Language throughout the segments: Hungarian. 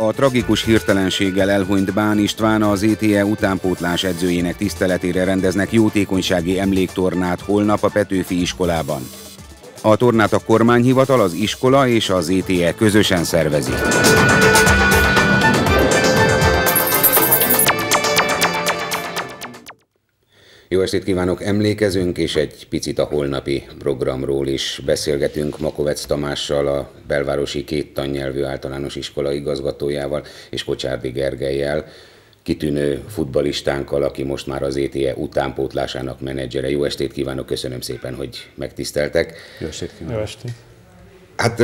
A tragikus hirtelenséggel elhunyt Bán István az ETE utánpótlás edzőjének tiszteletére rendeznek jótékonysági emléktornát holnap a Petőfi iskolában. A tornát a kormányhivatal, az iskola és az ETE közösen szervezi. Jó estét kívánok! Emlékezünk, és egy picit a holnapi programról is beszélgetünk Makovec Tamással, a belvárosi két tannyelvű általános iskola igazgatójával, és Kocsárdi Gergelyel, kitűnő futbalistánkkal, aki most már az ETE utánpótlásának menedzsere. Jó estét kívánok, köszönöm szépen, hogy megtiszteltek. Jó estét kívánok! Jó estét! Hát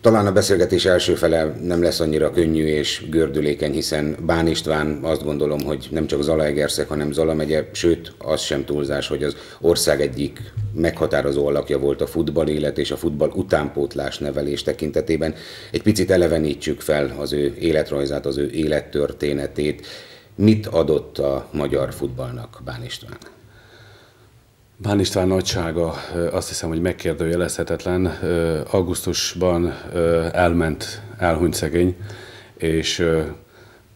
talán a beszélgetés első fele nem lesz annyira könnyű és gördülékeny, hiszen Bán István azt gondolom, hogy nem csak Zalaegerszeg, hanem Zala megye, sőt, az sem túlzás, hogy az ország egyik meghatározó alakja volt a futball élet és a futball utánpótlás nevelés tekintetében. Egy picit elevenítsük fel az ő életrajzát, az ő élettörténetét. Mit adott a magyar futballnak Bán István? Bán István nagysága azt hiszem, hogy megkérdőjelezhetetlen. Augusztusban elment, elhunyt szegény, és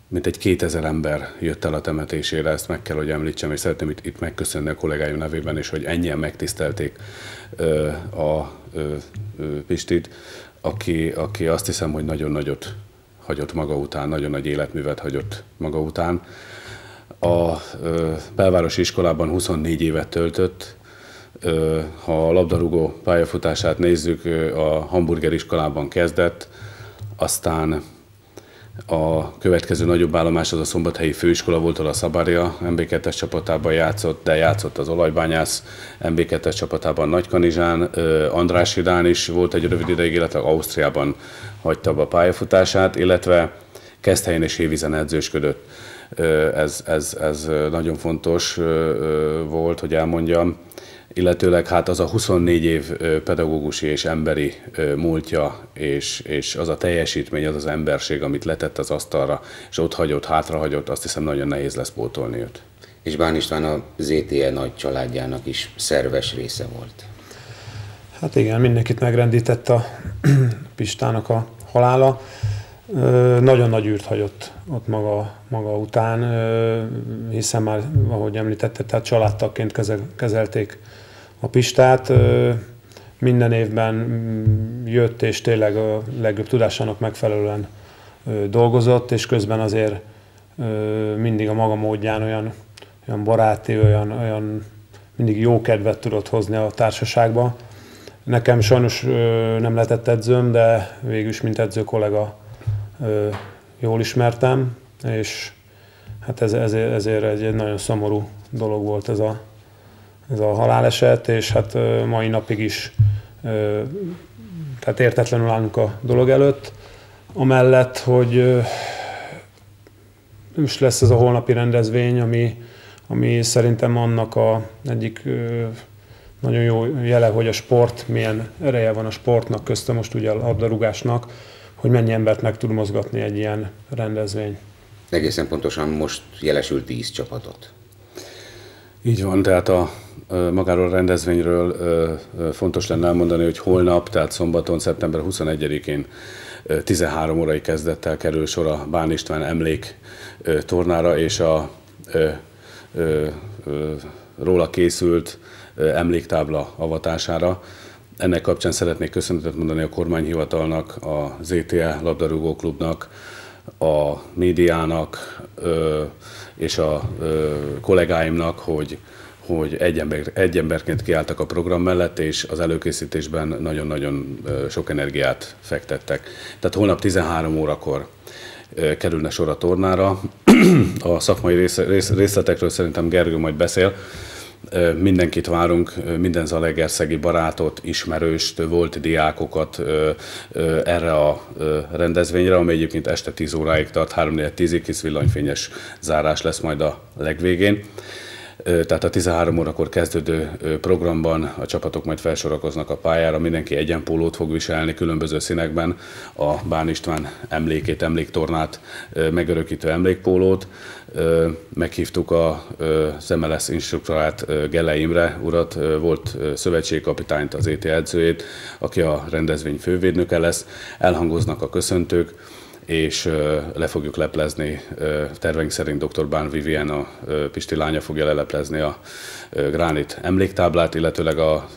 mint egy 2000 ember jött el a temetésére, ezt meg kell, hogy említsem, és szeretném itt, itt megköszönni a kollégáim nevében is, hogy ennyien megtisztelték a Pistit, aki, aki azt hiszem, hogy nagyon nagyot hagyott maga után, nagyon nagy életművet hagyott maga után. A belvárosi iskolában 24 évet töltött, ha a labdarúgó pályafutását nézzük, a hamburger iskolában kezdett, aztán a következő nagyobb állomás az a szombathelyi főiskola volt, ahol a Szabária MB2-es csapatában játszott, de játszott az olajbányász MB2-es csapatában Nagykanizsán, András Idán is volt egy rövid ideig, illetve Ausztriában hagyta a pályafutását, illetve Keszthelyen és Hévízen edzősködött. Ez, ez, ez nagyon fontos volt, hogy elmondjam illetőleg hát az a 24 év pedagógusi és emberi múltja, és, és az a teljesítmény, az az emberség, amit letett az asztalra, és ott hagyott, hátrahagyott, azt hiszem nagyon nehéz lesz pótolni őt. És Bán István a ZTE nagy családjának is szerves része volt. Hát igen, mindenkit megrendített a Pistának a halála. Nagyon nagy űrt hagyott ott maga, maga után, hiszen már, ahogy említette, tehát családtagként kezelték a Pistát. Minden évben mm, jött és tényleg a legjobb tudásának megfelelően dolgozott, és közben azért mindig a maga módján olyan, olyan baráti, olyan, olyan mindig jó kedvet tudott hozni a társaságba. Nekem sajnos nem lehetett edzőm, de végül is, mint edző kollega jól ismertem, és hát ez, ezért, ezért egy nagyon szomorú dolog volt ez a, ez a haláleset, és hát mai napig is tehát értetlenül állunk a dolog előtt. Amellett, hogy is lesz ez a holnapi rendezvény, ami, ami szerintem annak a egyik nagyon jó jele, hogy a sport, milyen ereje van a sportnak, köztem most ugye a labdarúgásnak, hogy mennyi embert meg tud mozgatni egy ilyen rendezvény. Egészen pontosan most jelesült 10 csapatot. Így van, tehát a magáról a rendezvényről fontos lenne elmondani, hogy holnap, tehát szombaton, szeptember 21-én 13 órai kezdettel kerül sor a Bán István emlék tornára, és a róla készült emléktábla avatására. Ennek kapcsán szeretnék köszönetet mondani a kormányhivatalnak, a ZTE labdarúgó klubnak, a médiának és a kollégáimnak, hogy hogy egy, ember, egy emberként kiálltak a program mellett, és az előkészítésben nagyon-nagyon sok energiát fektettek. Tehát holnap 13 órakor kerülne sor a tornára. A szakmai rész, rész, részletekről szerintem Gergő majd beszél. Mindenkit várunk, minden zalegerszegi barátot, ismerőst, volt diákokat erre a rendezvényre, amely egyébként este 10 óráig tart, 3-4-10-ig, hisz villanyfényes zárás lesz majd a legvégén tehát a 13 órakor kezdődő programban a csapatok majd felsorakoznak a pályára, mindenki egyenpólót fog viselni különböző színekben, a Bán István emlékét, emléktornát megörökítő emlékpólót. Meghívtuk a szemelesz instruktorát Gele Imre urat, volt szövetségkapitányt, az ET edzőjét, aki a rendezvény fővédnöke lesz. Elhangoznak a köszöntők, és le fogjuk leplezni, terveink szerint dr. Bán Vivien, a Pisti lánya fogja leleplezni a gránit emléktáblát, illetőleg a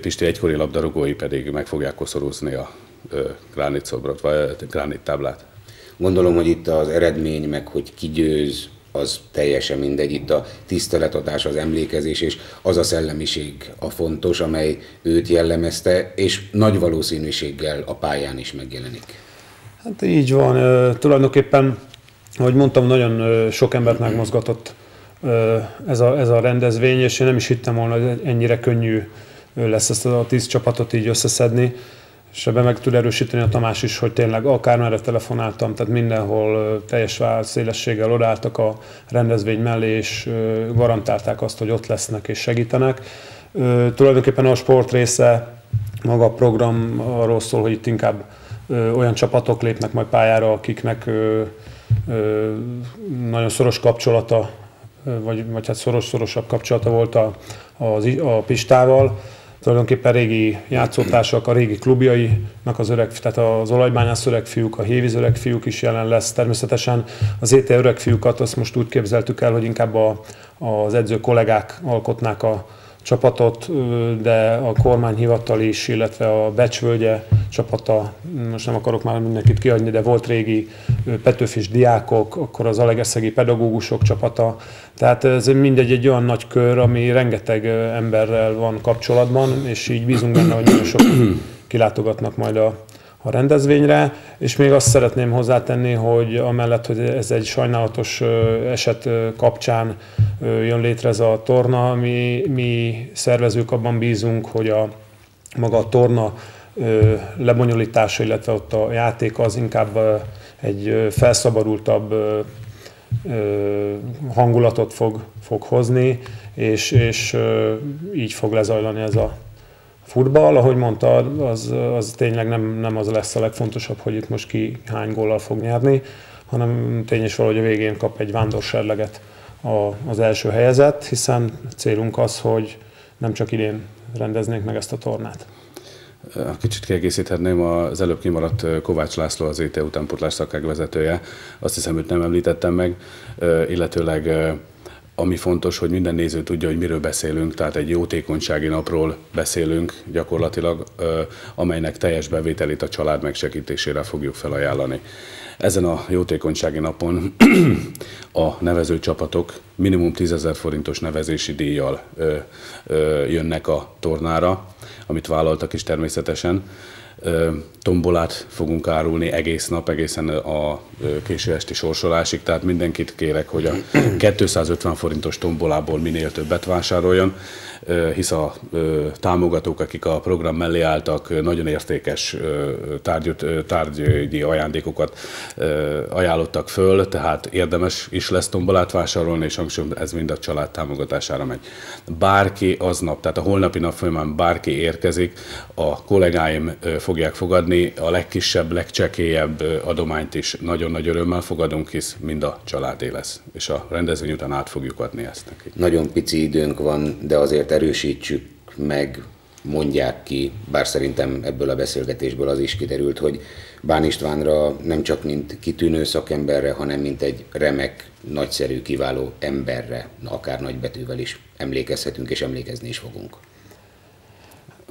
Pisti egykori labdarúgói pedig meg fogják koszorúzni a gránit szobrot, vagy gránit táblát. Gondolom, hogy itt az eredmény, meg hogy ki győz, az teljesen mindegy. Itt a tiszteletadás, az emlékezés, és az a szellemiség a fontos, amely őt jellemezte, és nagy valószínűséggel a pályán is megjelenik. Hát így van. Tulajdonképpen, ahogy mondtam, nagyon sok embert megmozgatott ez a, ez a rendezvény, és én nem is hittem volna, hogy ennyire könnyű lesz ezt a tíz csapatot így összeszedni és ebben meg tud erősíteni a Tamás is, hogy tényleg akármerre telefonáltam, tehát mindenhol teljes szélességgel odálltak a rendezvény mellé, és garantálták azt, hogy ott lesznek és segítenek. Tulajdonképpen a sport része, maga a program arról szól, hogy itt inkább olyan csapatok lépnek majd pályára, akiknek nagyon szoros kapcsolata, vagy, vagy hát szoros-szorosabb kapcsolata volt a, a, a Pistával, tulajdonképpen régi játszótársak, a régi klubjainak az öreg, tehát az olajbányász öreg fiúk, a hévíz öreg fiúk is jelen lesz. Természetesen az ET öreg fiúkat azt most úgy képzeltük el, hogy inkább a, az edző kollégák alkotnák a, csapatot, de a kormányhivatal is, illetve a Becsvölgye csapata, most nem akarok már mindenkit kiadni, de volt régi Petőfis diákok, akkor az Alegeszegi pedagógusok csapata. Tehát ez mindegy egy olyan nagy kör, ami rengeteg emberrel van kapcsolatban, és így bízunk benne, hogy nagyon sok kilátogatnak majd a, a rendezvényre, és még azt szeretném hozzátenni, hogy amellett, hogy ez egy sajnálatos eset kapcsán jön létre ez a torna, mi, mi szervezők abban bízunk, hogy a maga a torna lebonyolítása, illetve ott a játék az inkább egy felszabadultabb hangulatot fog, fog hozni, és, és így fog lezajlani ez a futball, ahogy mondta, az, az tényleg nem, nem az lesz a legfontosabb, hogy itt most ki hány góllal fog nyerni, hanem tény is valahogy a végén kap egy vándorserleget a, az első helyezett, hiszen célunk az, hogy nem csak idén rendeznénk meg ezt a tornát. Kicsit kiegészíthetném, az előbb kimaradt Kovács László, az ET utánpótlás szakág vezetője. Azt hiszem, hogy nem említettem meg, illetőleg ami fontos, hogy minden néző tudja, hogy miről beszélünk, tehát egy jótékonysági napról beszélünk gyakorlatilag, amelynek teljes bevételét a család megsegítésére fogjuk felajánlani. Ezen a jótékonysági napon a nevező csapatok minimum 10 ezer forintos nevezési díjjal jönnek a tornára, amit vállaltak is természetesen. Tombolát fogunk árulni egész nap, egészen a késő esti sorsolásig, tehát mindenkit kérek, hogy a 250 forintos tombolából minél többet vásároljon, hisz a támogatók, akik a program mellé álltak, nagyon értékes tárgyat, tárgyi ajándékokat ajánlottak föl, tehát érdemes is lesz tombolát vásárolni, és hangsúlyom, ez mind a család támogatására megy. Bárki aznap, tehát a holnapi nap folyamán bárki érkezik, a kollégáim fogják fogadni, a legkisebb, legcsekélyebb adományt is nagyon nagy örömmel fogadunk, hisz mind a családé lesz, és a rendezvény után át fogjuk adni ezt neki. Nagyon pici időnk van, de azért erősítsük meg, mondják ki, bár szerintem ebből a beszélgetésből az is kiderült, hogy Bán Istvánra nem csak mint kitűnő szakemberre, hanem mint egy remek, nagyszerű, kiváló emberre, akár nagybetűvel is emlékezhetünk és emlékezni is fogunk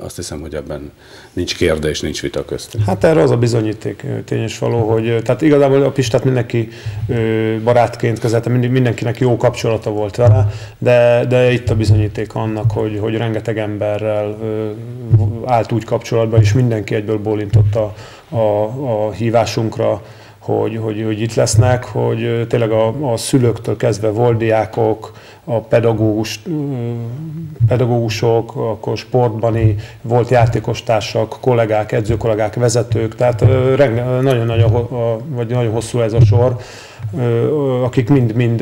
azt hiszem, hogy ebben nincs kérdés, nincs vita köztünk. Hát erre az a bizonyíték tényes való, hogy tehát igazából a Pistát mindenki barátként kezelte, mindenkinek jó kapcsolata volt vele, de, de itt a bizonyíték annak, hogy, hogy rengeteg emberrel állt úgy kapcsolatban, és mindenki egyből bólintott a, a, a hívásunkra, hogy, hogy, hogy itt lesznek, hogy tényleg a, a szülőktől kezdve volt diákok, a pedagógus, pedagógusok, akkor sportbani volt játékostársak, kollégák, edzőkollégák, vezetők, tehát nagyon-nagyon vagy nagyon hosszú ez a sor, akik mind-mind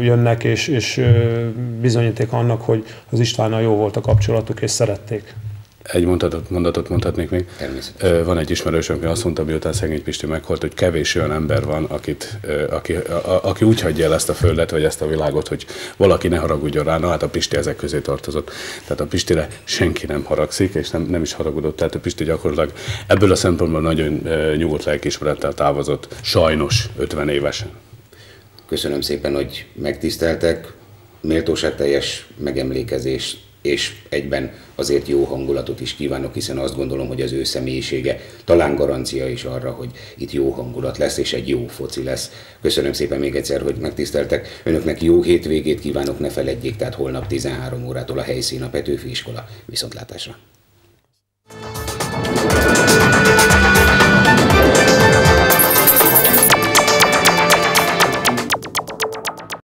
jönnek, és, és bizonyíték annak, hogy az Istvánnal jó volt a kapcsolatuk, és szerették. Egy mondatot, mondatot mondhatnék még. Van egy ismerősöm, aki azt mondta, miután szegény Pisti meghalt, hogy kevés olyan ember van, akit, aki, a, aki úgy hagyja el ezt a földet, vagy ezt a világot, hogy valaki ne haragudjon rá. Na hát a Pisti ezek közé tartozott. Tehát a Pistire senki nem haragszik, és nem, nem is haragudott. Tehát a Pisti gyakorlatilag ebből a szempontból nagyon nyugodt lelkismerettel távozott, sajnos 50 évesen. Köszönöm szépen, hogy megtiszteltek. Méltóságteljes megemlékezést és egyben azért jó hangulatot is kívánok, hiszen azt gondolom, hogy az ő személyisége talán garancia is arra, hogy itt jó hangulat lesz, és egy jó foci lesz. Köszönöm szépen még egyszer, hogy megtiszteltek. Önöknek jó hétvégét kívánok, ne feledjék, tehát holnap 13 órától a helyszín a Petőfi iskola. Viszontlátásra!